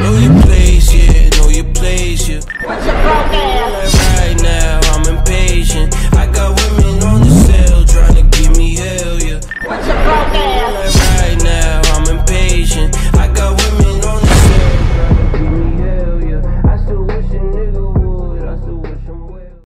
Will you play